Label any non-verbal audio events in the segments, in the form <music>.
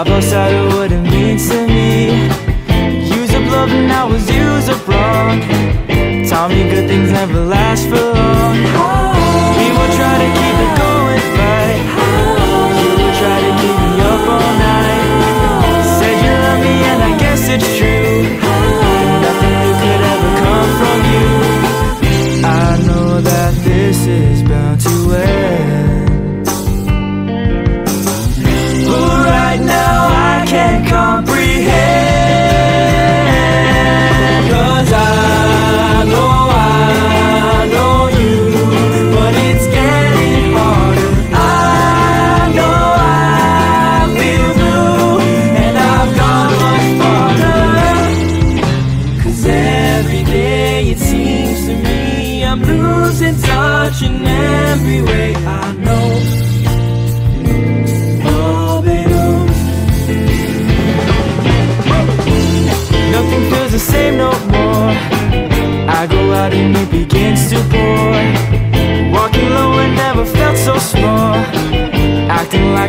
I lost out of what it means to me. Use up love and I was used up wrong. Taught me good things never last for long. We will try to keep it going but You will try to keep me up all night. Said you love me and I guess it's true. Nothing new could ever come from you. I know that this is bound to end.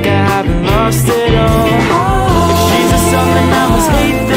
Like I haven't lost it all. If she's sun, then I must hate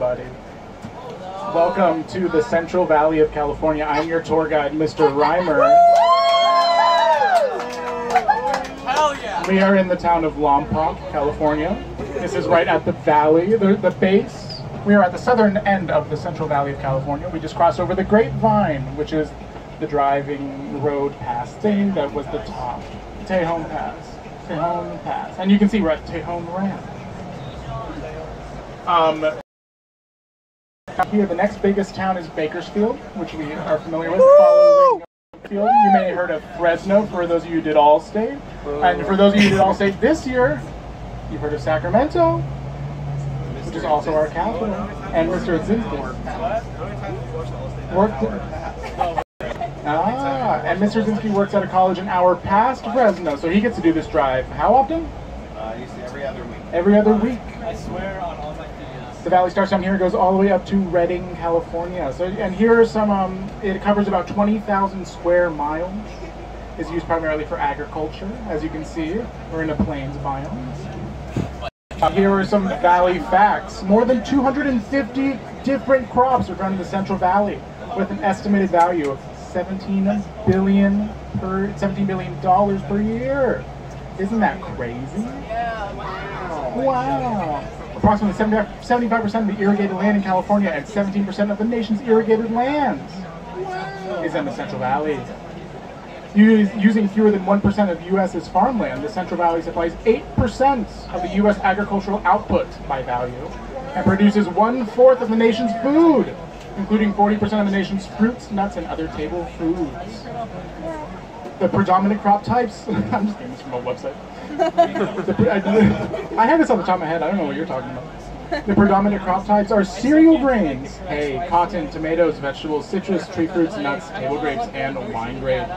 everybody. Welcome to the Central Valley of California. I'm your tour guide, Mr. Reimer. We are in the town of Lompoc, California. This is right at the valley, the, the base. We are at the southern end of the Central Valley of California. We just crossed over the Grapevine, which is the driving road past thing that was the top. Tejon Pass. Tejon Pass. And you can see we're at Tejon Ranch. Um, here, the next biggest town is Bakersfield, which we are familiar with. Following Bakersfield, you may have heard of Fresno for those of you who did All-State, and for those of you who did All-State this year, you've heard of Sacramento, which is also our capital, and Mr. Zinsky worked. Ah, and Mr. Zinsky works at a college an hour past Fresno, so he gets to do this drive. How often? Uh, usually every other week. Every other week. I swear on all my videos. The valley starts down here, and goes all the way up to Redding, California. So, and here are some. Um, it covers about 20,000 square miles. Is used primarily for agriculture, as you can see. We're in a plains biome. Uh, here are some valley facts. More than 250 different crops are grown in the Central Valley, with an estimated value of 17 billion per 17 billion dollars per year. Isn't that crazy? Yeah. Wow. Wow. Approximately 75 percent of the irrigated land in California and 17 percent of the nation's irrigated lands is in the Central Valley. Using fewer than 1% of U.S.'s farmland, the Central Valley supplies 8% of the U.S. agricultural output by value and produces one fourth of the nation's food, including 40% of the nation's fruits, nuts, and other table foods. The predominant crop types, <laughs> I'm just getting this from a website. I have this on the top of my head, I don't know what you're talking about. The predominant crop types are cereal grains, hay, cotton, tomatoes, vegetables, citrus, tree fruits, nuts, table grapes, and wine grapes.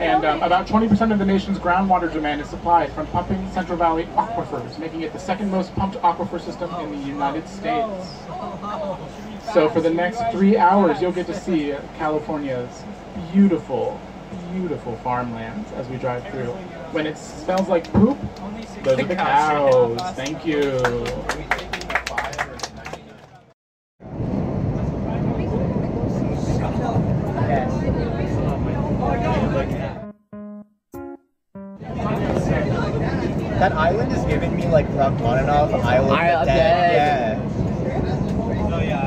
And um, about 20% of the nation's groundwater demand is supplied from pumping Central Valley aquifers, making it the second most pumped aquifer system in the United States. So for the next three hours, you'll get to see California's beautiful, beautiful farmlands as we drive through. When it smells like poop, those are the cows. Thank you. That island is giving me like Rachmaninoff, Isle of Isle the of Dead.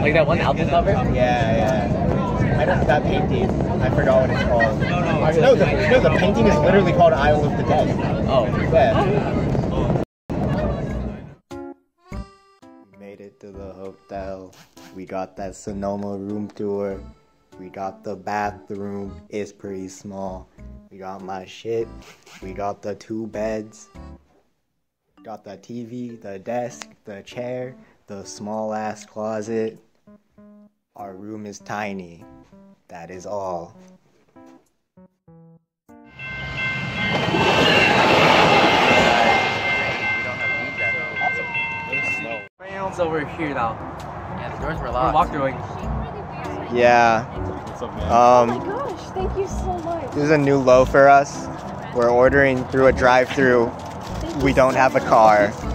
Like that one album cover? Yeah, yeah, yeah. I that painting, I forgot what it's called. No, no, no, the, no, the painting is literally called Isle of the Dead. Oh. Yeah. We made it to the hotel. We got that Sonoma room tour. We got the bathroom. It's pretty small. We got my shit. We got the two beds. Got the TV, the desk, the chair, the small ass closet. Our room is tiny. That is all. It's over here now. Yeah, the doors were locked. Walk through. Yeah. Oh my Um, gosh, thank you so much. this is a new low for us. We're ordering through a drive-through. We don't have a much. car.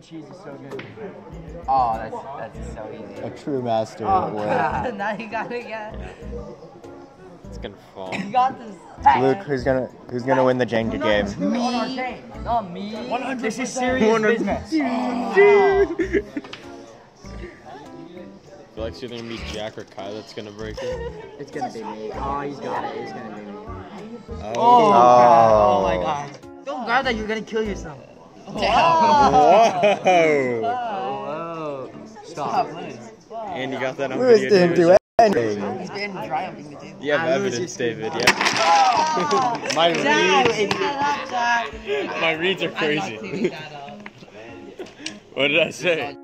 Their grilled cheese is so good. Oh, that's that's so easy. A true master Oh, at work. God. <laughs> now you got it again. It's gonna fall. You got this. Luke, who's gonna who's gonna win the Jenga game? Me. Not me. 100 This is serious 100 business. <laughs> I feel like it's either gonna be Jack or Kai that's gonna break it. It's gonna be me. Oh, he's got it. It's gonna be me. Oh. Oh, oh, oh my god. Don't grab that. You're gonna kill yourself. Whoa! Whoa. Stop. And you got that on Lewis video. didn't do is anything. He's been dry humping the table. You have evidence, David, yeah? <laughs> my reads, Jack. <laughs> my reads are crazy. <laughs> what did I say?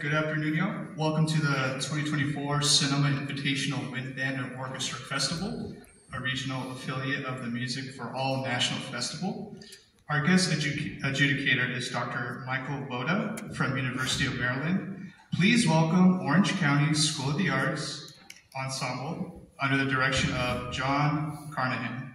Good afternoon, y'all. Welcome to the 2024 Sonoma Invitational Wind Band and Orchestra Festival, a regional affiliate of the Music for All National Festival. Our guest adjudicator is Dr. Michael Votta from University of Maryland. Please welcome Orange County School of the Arts Ensemble under the direction of John Carnahan.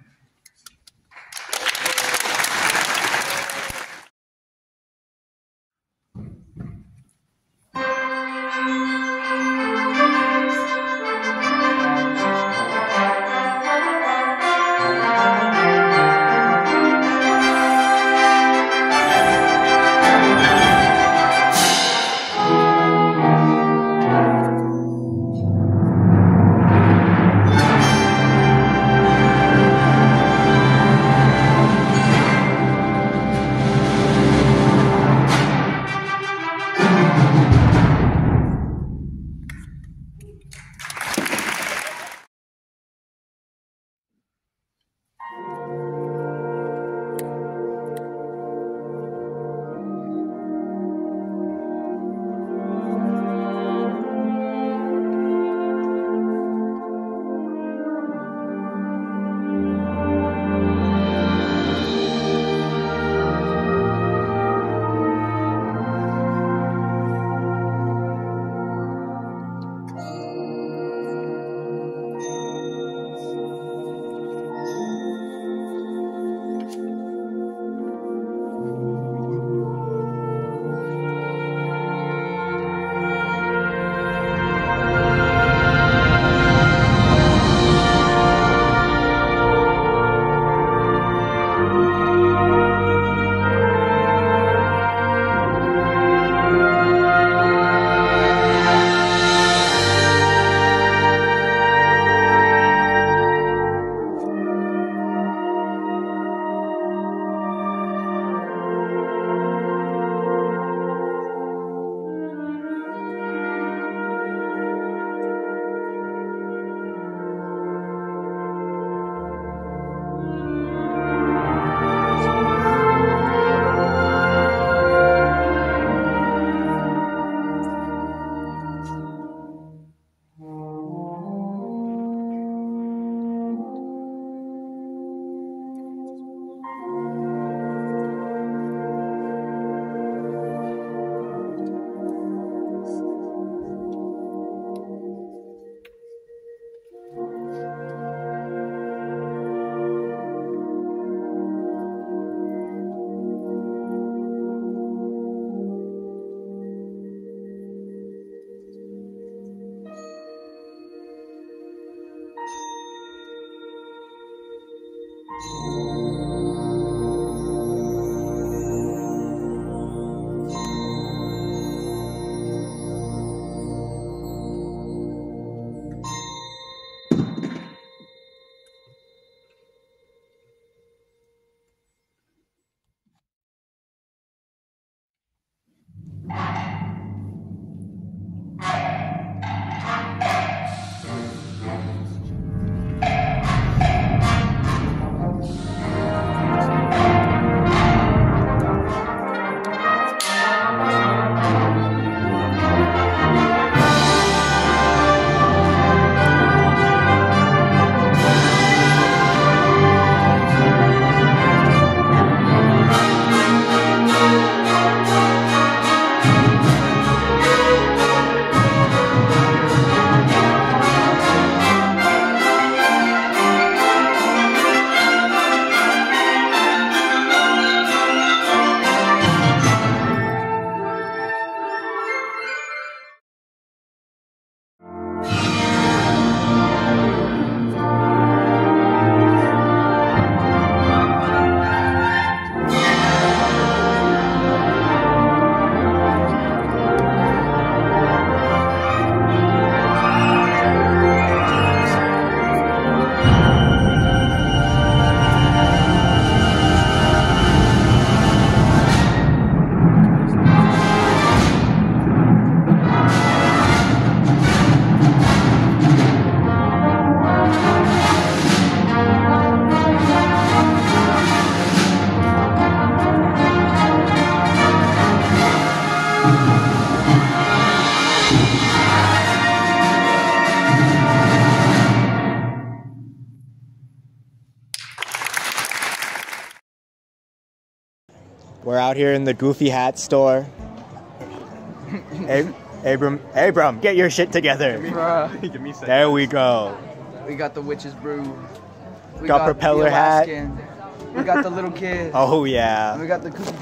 We're out here in the Goofy Hat store. <laughs> Ab- Abram, Abram, get your shit together. Give me a second. <laughs> There we go. We got the witch's brew. We Got the propeller hat. Alaskan. We got the little <laughs> kid. Oh And yeah. we got the cookie.